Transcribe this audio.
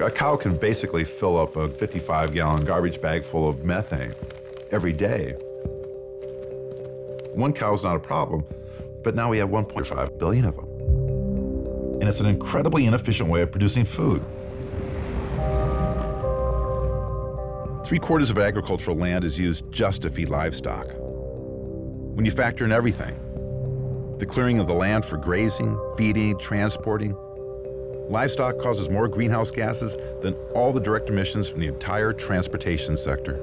A cow can basically fill up a 55 gallon garbage bag full of methane every day. One cow's not a problem, but now we have 1.5 billion of them. And it's an incredibly inefficient way of producing food. Three quarters of agricultural land is used just to feed livestock. When you factor in everything, the clearing of the land for grazing, feeding, transporting, livestock causes more greenhouse gases than all the direct emissions from the entire transportation sector.